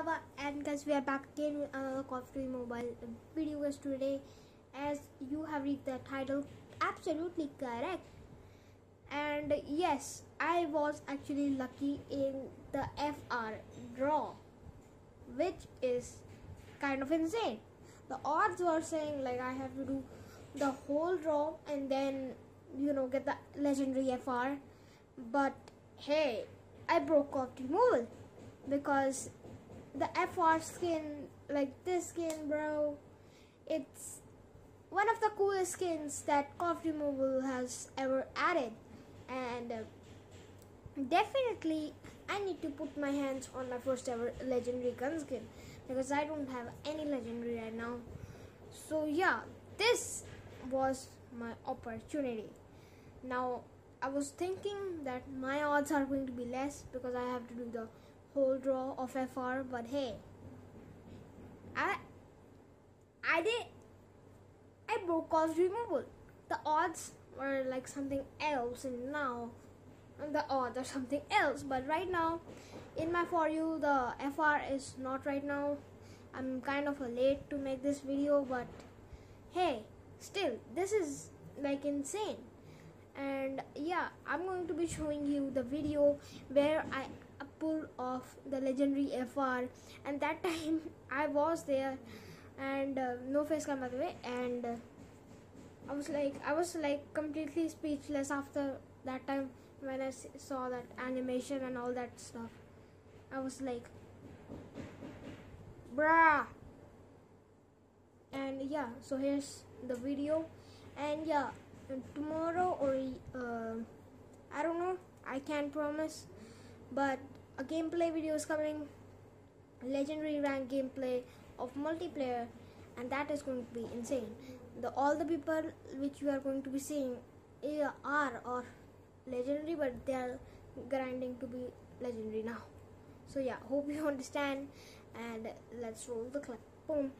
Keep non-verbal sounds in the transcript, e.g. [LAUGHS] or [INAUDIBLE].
are back again with another Call of Duty Mobile video guys. Today as you have read the title absolutely correct. And yes I was actually lucky in the FR draw which is kind of insane. The odds were saying like I have to do the whole draw and then you know get the legendary FR but hey I broke off the mobile because the FR skin, like this skin, bro, it's one of the coolest skins that Duty Mobile has ever added, and uh, definitely I need to put my hands on my first ever legendary gun skin because I don't have any legendary right now. So yeah, this was my opportunity. Now I was thinking that my odds are going to be less because I have to do the whole draw of FR, but hey, I I did I broke odds removal. The odds were like something else, and now the odds are something else. But right now, in my for you, the FR is not right now. I'm kind of late to make this video, but hey, still, this is like insane. And yeah, I'm going to be showing you the video where I pull off the legendary FR and that [LAUGHS] time I was there. And uh, no face cam by the way and uh, I was like I was like completely speechless after that time when I saw that animation and all that stuff. I was like bruh. And yeah so here's the video. And yeah tomorrow or uh, I don't know. I can't promise. But a gameplay video is coming. Legendary rank gameplay of multiplayer and that is going to be insane. The all the people which you are going to be seeing eh, are or legendary but they are grinding to be legendary now. So yeah hope you [LAUGHS] understand and let's roll the clip. Boom